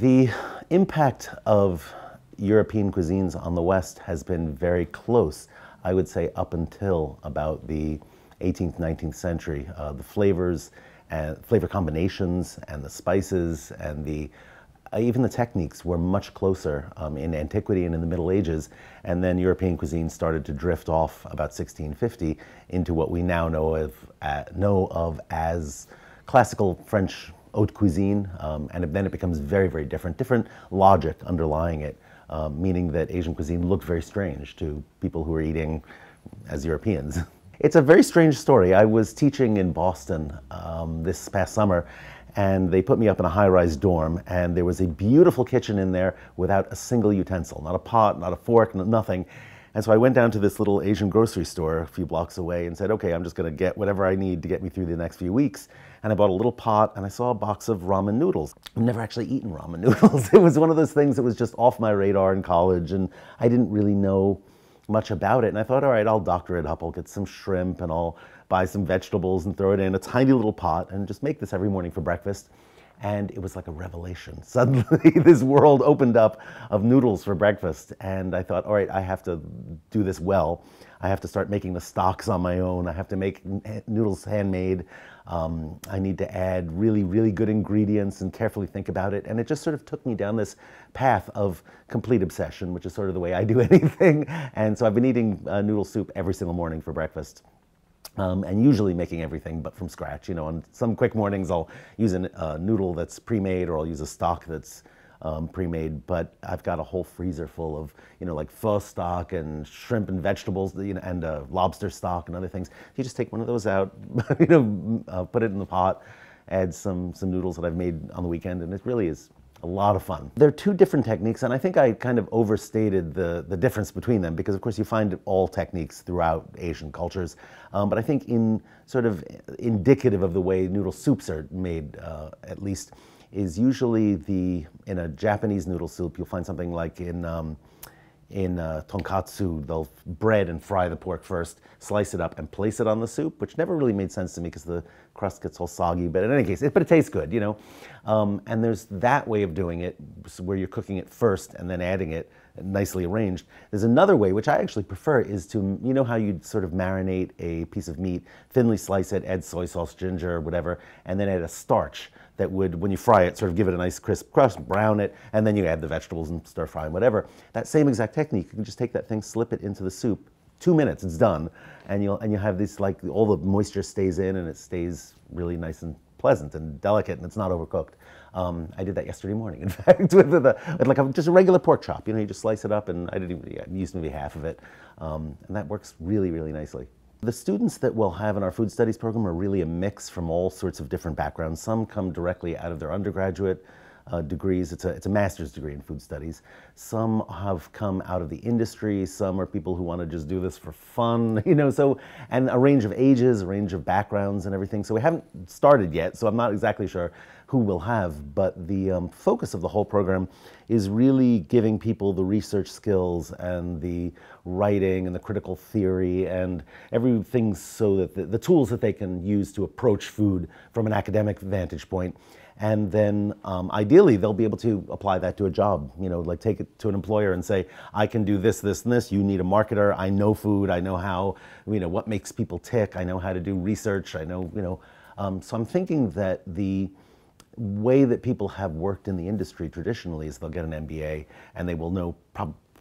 The impact of European cuisines on the West has been very close, I would say, up until about the 18th, 19th century. Uh, the flavors and flavor combinations and the spices and the uh, even the techniques were much closer um, in antiquity and in the Middle Ages, and then European cuisine started to drift off about 1650 into what we now know of, uh, know of as classical French haute cuisine, um, and then it becomes very, very different, different logic underlying it, um, meaning that Asian cuisine looked very strange to people who were eating as Europeans. It's a very strange story. I was teaching in Boston um, this past summer, and they put me up in a high-rise dorm, and there was a beautiful kitchen in there without a single utensil, not a pot, not a fork, nothing. And so I went down to this little Asian grocery store a few blocks away and said, okay, I'm just going to get whatever I need to get me through the next few weeks. And I bought a little pot and I saw a box of ramen noodles. I've never actually eaten ramen noodles. it was one of those things that was just off my radar in college, and I didn't really know much about it. And I thought, all right, I'll doctor it up. I'll get some shrimp and I'll buy some vegetables and throw it in a tiny little pot and just make this every morning for breakfast. And it was like a revelation. Suddenly, this world opened up of noodles for breakfast. And I thought, all right, I have to do this well. I have to start making the stocks on my own. I have to make noodles handmade. Um, I need to add really, really good ingredients and carefully think about it. And it just sort of took me down this path of complete obsession, which is sort of the way I do anything. And so I've been eating uh, noodle soup every single morning for breakfast. Um, and usually making everything but from scratch. You know, on some quick mornings I'll use a uh, noodle that's pre-made or I'll use a stock that's um, pre-made, but I've got a whole freezer full of, you know, like pho stock and shrimp and vegetables, you know, and uh, lobster stock and other things. You just take one of those out, you know, uh, put it in the pot, add some, some noodles that I've made on the weekend, and it really is a lot of fun. There are two different techniques, and I think I kind of overstated the, the difference between them because, of course, you find all techniques throughout Asian cultures. Um, but I think in sort of indicative of the way noodle soups are made, uh, at least, is usually the, in a Japanese noodle soup, you'll find something like in, um, in uh, tonkatsu, they'll bread and fry the pork first, slice it up and place it on the soup, which never really made sense to me because the crust gets all soggy. But in any case, it, but it tastes good, you know. Um, and there's that way of doing it, where you're cooking it first and then adding it, nicely arranged. There's another way, which I actually prefer, is to you know how you'd sort of marinate a piece of meat, thinly slice it, add soy sauce, ginger, whatever, and then add a starch that would, when you fry it, sort of give it a nice crisp crust, brown it, and then you add the vegetables and stir fry and whatever. That same exact technique, you can just take that thing, slip it into the soup, two minutes, it's done, and you'll and you have this like all the moisture stays in and it stays really nice and pleasant and delicate and it's not overcooked. Um, I did that yesterday morning, in fact, with, the, with like a, just a regular pork chop. You know, you just slice it up, and I didn't even yeah, use maybe half of it, um, and that works really, really nicely. The students that we'll have in our food studies program are really a mix from all sorts of different backgrounds. Some come directly out of their undergraduate uh, degrees. It's a, it's a master's degree in food studies. Some have come out of the industry. Some are people who want to just do this for fun, you know, so, and a range of ages, a range of backgrounds and everything. So we haven't started yet, so I'm not exactly sure who we'll have, but the um, focus of the whole program is really giving people the research skills and the writing and the critical theory and everything so that the, the tools that they can use to approach food from an academic vantage point and then um, ideally they'll be able to apply that to a job you know like take it to an employer and say i can do this this and this. You need a marketer. I know food. I know how you know what makes people tick. I know how to do research. I know you know. Um, so i'm thinking that the way that people have worked in the industry traditionally is they'll get an mba and they will know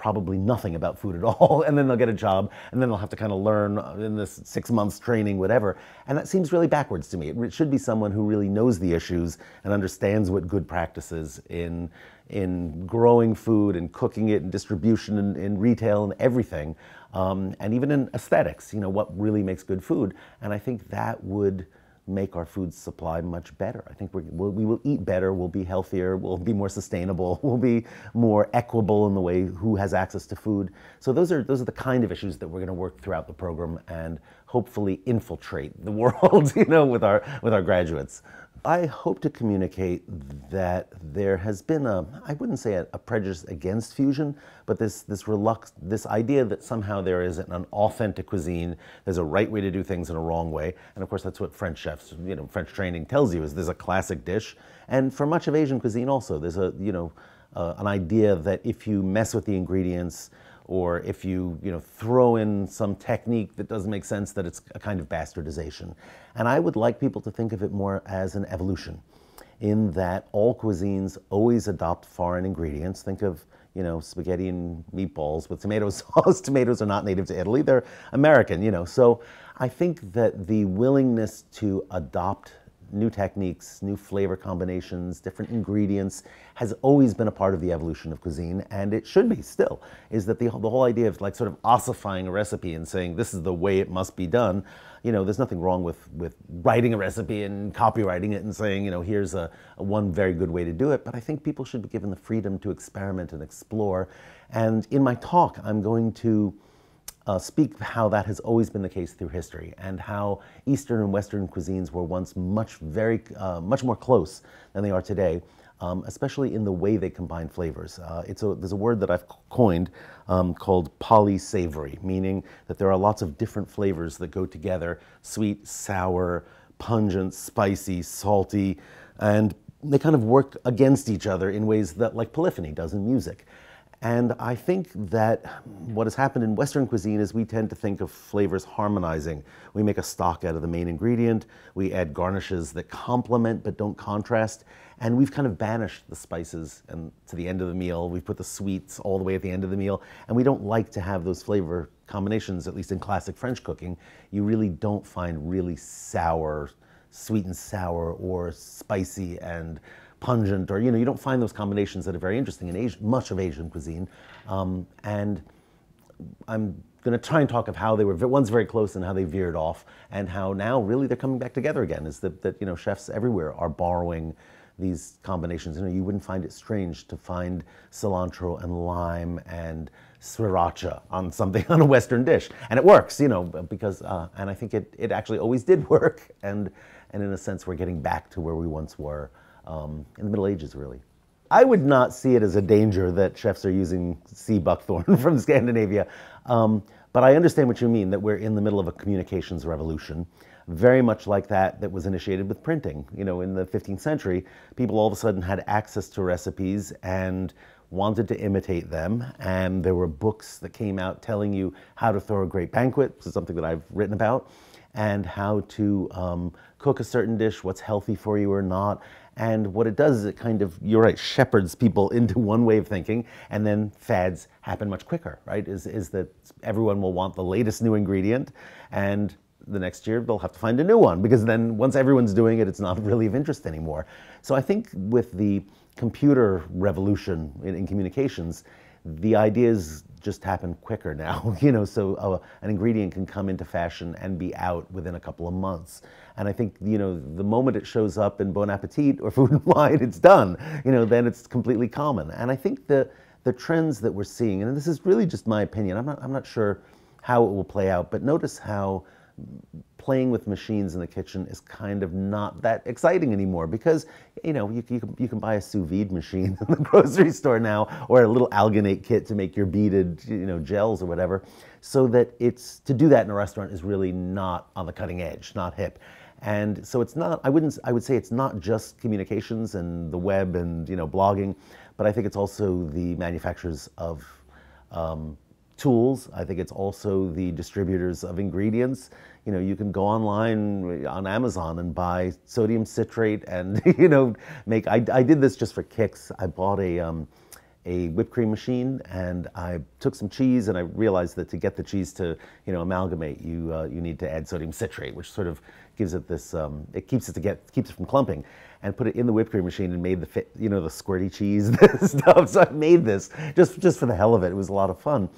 probably nothing about food at all, and then they'll get a job, and then they'll have to kind of learn in this six months training, whatever. And that seems really backwards to me. It should be someone who really knows the issues and understands what good practices in in growing food and cooking it and distribution and, in retail and everything, um, and even in aesthetics. You know what really makes good food, and I think that would make our food supply much better. I think we will, we will eat better, we'll be healthier, we'll be more sustainable, we'll be more equitable in the way who has access to food. So those are, those are the kind of issues that we're going to work throughout the program and hopefully infiltrate the world, you know, with our, with our graduates. I hope to communicate that there has been a, I wouldn't say a, a prejudice against fusion, but this, this relux, this idea that somehow there is an, authentic cuisine, there's a right way to do things and a wrong way. And of course, that's what French chefs, you know, French training tells you is there's a classic dish. And for much of Asian cuisine also, there's a, you know, uh, an idea that if you mess with the ingredients, or if you, you know, throw in some technique that doesn't make sense, that it's a kind of bastardization. And I would like people to think of it more as an evolution, in that all cuisines always adopt foreign ingredients. Think of, you know, spaghetti and meatballs with tomato sauce. Tomatoes are not native to Italy, they're American, you know. So I think that the willingness to adopt new techniques, new flavor combinations, different ingredients has always been a part of the evolution of cuisine, and it should be still. Is that the, the whole idea of like sort of ossifying a recipe and saying this is the way it must be done? You know, there's nothing wrong with with writing a recipe and copyrighting it and saying you know here's a, a one very good way to do it. But I think people should be given the freedom to experiment and explore. And in my talk, I'm going to uh, speak how that has always been the case through history and how Eastern and Western cuisines were once much, very, uh, much more close than they are today, um, especially in the way they combine flavors. Uh, it's a, there's a word that I've coined um, called polysavory, meaning that there are lots of different flavors that go together sweet, sour, pungent, spicy, salty, and they kind of work against each other in ways that, like polyphony does in music. And I think that what has happened in Western cuisine is we tend to think of flavors harmonizing. We make a stock out of the main ingredient, we add garnishes that complement but don't contrast, and we've kind of banished the spices and to the end of the meal. We've put the sweets all the way at the end of the meal, and we don't like to have those flavor combinations, at least in classic French cooking. You really don't find really sour, sweet and sour, or spicy and pungent, or you know, you don't find those combinations that are very interesting in Asian, much of Asian cuisine. Um, and I'm going to try and talk of how they were. One's very close and how they veered off, and how now really they're coming back together again. Is that that you know chefs everywhere are borrowing these combinations. You know, you wouldn't find it strange to find cilantro and lime and sriracha on something on a Western dish, and it works. You know, because uh, and I think it it actually always did work, and and in a sense we're getting back to where we once were um, in the Middle Ages, really. I would not see it as a danger that chefs are using sea buckthorn from Scandinavia, um, but I understand what you mean that we're in the middle of a communications revolution, very much like that that was initiated with printing. You know, in the 15th century, people all of a sudden had access to recipes and wanted to imitate them, and there were books that came out telling you how to throw a great banquet. This is something that I've written about and how to um, cook a certain dish, what's healthy for you or not. And what it does is it kind of, you're right, shepherds people into one way of thinking, and then fads happen much quicker, right? Is, is that everyone will want the latest new ingredient, and the next year they'll have to find a new one because then once everyone's doing it, it's not really of interest anymore. So I think with the computer revolution in, in communications, the ideas just happen quicker now, you know, so uh, an ingredient can come into fashion and be out within a couple of months. And I think, you know, the moment it shows up in Bon Appetit or Food and Wine, it's done, you know, then it's completely common. And I think the, the trends that we're seeing, and this is really just my opinion, I'm not, I'm not sure how it will play out, but notice how playing with machines in the kitchen is kind of not that exciting anymore because you know you, you, can, you can buy a sous vide machine in the grocery store now or a little alginate kit to make your beaded you know gels or whatever. So that it's to do that in a restaurant is really not on the cutting edge not hip. And so it's not i wouldn't i would say it's not just communications and the web and you know blogging but i think it's also the manufacturers of um, tools. I think it's also the distributors of ingredients. You know, you can go online on Amazon and buy sodium citrate and, you know, make. I, I did this just for kicks. I bought a, um, a whipped cream machine and I took some cheese and I realized that to get the cheese to, you know, amalgamate, you, uh, you need to add sodium citrate, which sort of gives it this, um, it keeps it to get, keeps it from clumping and put it in the whipped cream machine and made the, you know, the squirty cheese stuff. So I made this just, just for the hell of it. It was a lot of fun.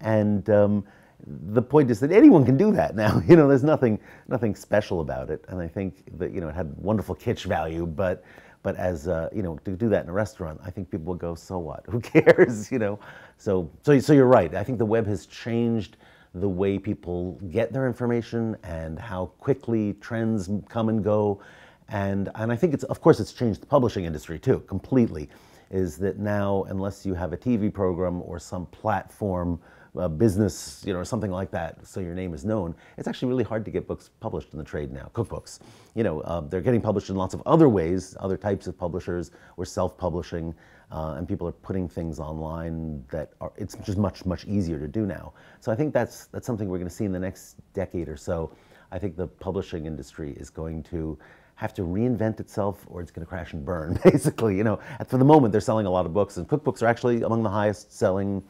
And um, the point is that anyone can do that now. You know, there's nothing nothing special about it. And I think that you know it had wonderful kitsch value, but but as uh, you know, to do that in a restaurant, I think people will go, so what? Who cares? You know, so so so you're right. I think the web has changed the way people get their information and how quickly trends come and go. And, and I think it's, of course, it's changed the publishing industry too, completely. Is that now, unless you have a TV program or some platform, uh, business, you know, or something like that, so your name is known, it's actually really hard to get books published in the trade now, cookbooks. You know, uh, they're getting published in lots of other ways, other types of publishers, or self-publishing, uh, and people are putting things online that are, it's just much, much easier to do now. So I think that's, that's something we're going to see in the next decade or so. I think the publishing industry is going to have to reinvent itself or it's going to crash and burn, basically. You know, for the moment, they're selling a lot of books, and cookbooks are actually among the highest selling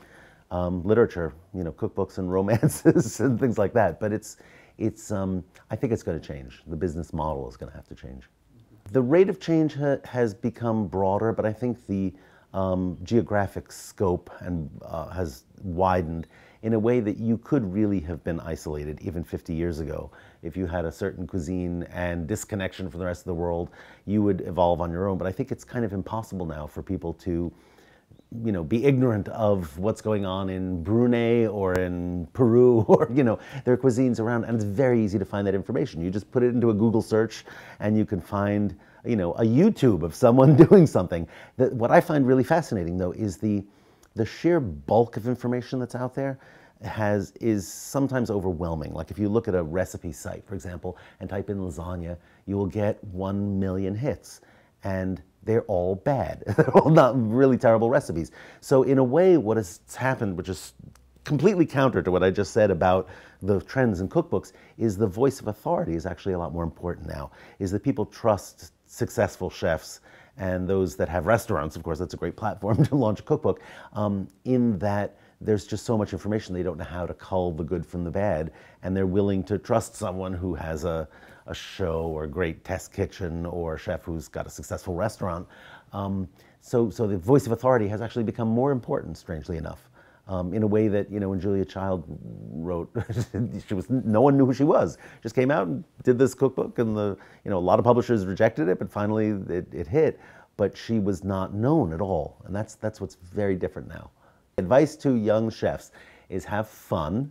um, literature, you know, cookbooks and romances and things like that. But it's, it's, um, I think it's going to change. The business model is going to have to change. The rate of change ha has become broader, but I think the um, geographic scope and uh, has widened in a way that you could really have been isolated even 50 years ago. If you had a certain cuisine and disconnection from the rest of the world, you would evolve on your own. But I think it's kind of impossible now for people to you know, be ignorant of what's going on in Brunei or in Peru or, you know, there are cuisines around and it's very easy to find that information. You just put it into a Google search and you can find, you know, a YouTube of someone doing something. That, what I find really fascinating though is the, the sheer bulk of information that's out there has is sometimes overwhelming. Like if you look at a recipe site, for example, and type in lasagna, you will get one million hits. And they're all bad. they're all not really terrible recipes. So in a way, what has happened, which is completely counter to what I just said about the trends in cookbooks, is the voice of authority is actually a lot more important now. Is that people trust successful chefs and those that have restaurants, of course, that's a great platform to launch a cookbook, um, in that there's just so much information they don't know how to cull the good from the bad, and they're willing to trust someone who has a, a show or a great test kitchen or a chef who's got a successful restaurant. Um, so, so the voice of authority has actually become more important, strangely enough. Um, in a way that you know when Julia Child wrote, she was no one knew who she was. Just came out and did this cookbook, and the you know a lot of publishers rejected it, but finally it, it hit. But she was not known at all, and that's that's what's very different now. Advice to young chefs is have fun.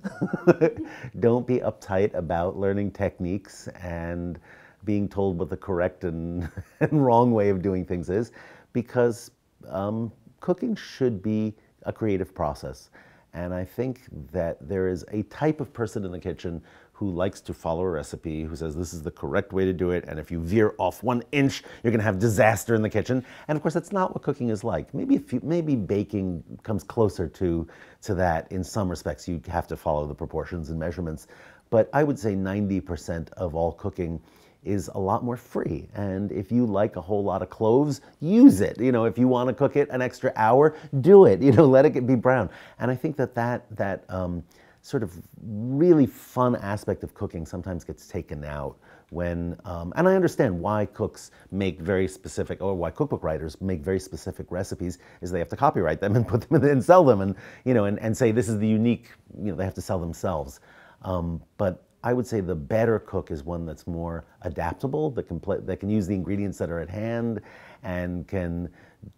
Don't be uptight about learning techniques and being told what the correct and, and wrong way of doing things is, because um, cooking should be a creative process. And I think that there is a type of person in the kitchen who likes to follow a recipe, who says this is the correct way to do it, and if you veer off one inch, you're going to have disaster in the kitchen. And of course, that's not what cooking is like. Maybe you, maybe baking comes closer to to that in some respects. You have to follow the proportions and measurements, but I would say 90% of all cooking is a lot more free. And if you like a whole lot of cloves, use it. You know, if you want to cook it an extra hour, do it. You know, let it be brown. And I think that that that um, sort of really fun aspect of cooking sometimes gets taken out when, um, and I understand why cooks make very specific, or why cookbook writers make very specific recipes, is they have to copyright them and put them in and sell them, and you know, and, and say this is the unique, you know, they have to sell themselves. Um, but I would say the better cook is one that's more adaptable, that can play, that can use the ingredients that are at hand, and can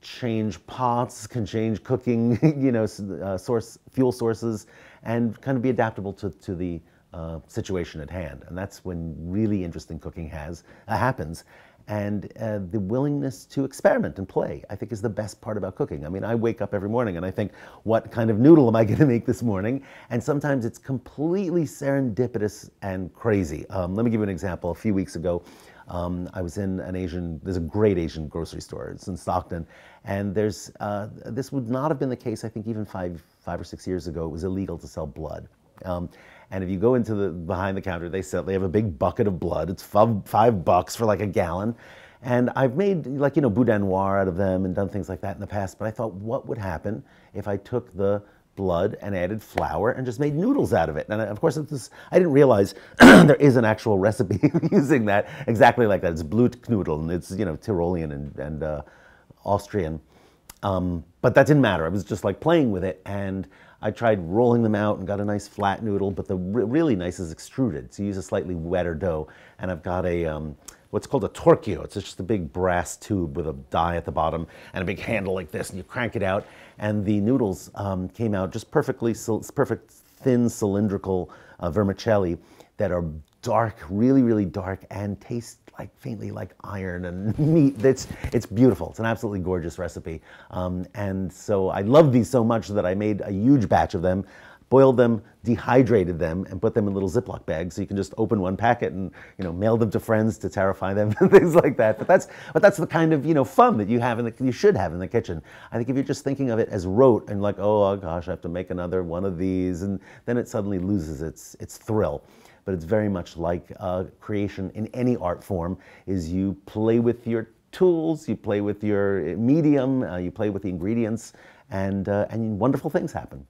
change pots, can change cooking, you know, uh, source fuel sources, and kind of be adaptable to, to the uh, situation at hand. And that's when really interesting cooking has uh, happens. And uh, the willingness to experiment and play, I think, is the best part about cooking. I mean, I wake up every morning and I think, what kind of noodle am I going to make this morning? And sometimes it's completely serendipitous and crazy. Um, let me give you an example. A few weeks ago, um, I was in an Asian, there's a great Asian grocery store. It's in Stockton. And there's, uh, this would not have been the case, I think, even five, five or six years ago. It was illegal to sell blood. Um, and if you go into the behind the counter, they sell, they have a big bucket of blood. It's five, five bucks for like a gallon. And I've made like, you know, boudin noir out of them and done things like that in the past. But I thought, what would happen if I took the blood and added flour and just made noodles out of it. And of course, this, I didn't realize there is an actual recipe using that exactly like that. It's Blutknödel and it's, you know, Tyrolean and, and uh, Austrian. Um, but that didn't matter. I was just like playing with it. And I tried rolling them out and got a nice flat noodle, but the re really nice is extruded. So you use a slightly wetter dough. And I've got a, um, what's called a torchio. It's just a big brass tube with a die at the bottom and a big handle like this, and you crank it out and the noodles um, came out just perfectly, perfect thin cylindrical uh, vermicelli that are dark, really, really dark, and taste like faintly like iron and meat. It's it's beautiful. It's an absolutely gorgeous recipe. Um, and so I love these so much that I made a huge batch of them boiled them, dehydrated them, and put them in little Ziploc bags. So you can just open one packet and you know mail them to friends to terrify them and things like that. But that's but that's the kind of you know fun that you have in the you should have in the kitchen. I think if you're just thinking of it as rote and like oh, oh gosh I have to make another one of these and then it suddenly loses its its thrill. But it's very much like uh, creation in any art form is you play with your tools, you play with your medium, uh, you play with the ingredients, and uh, and wonderful things happen.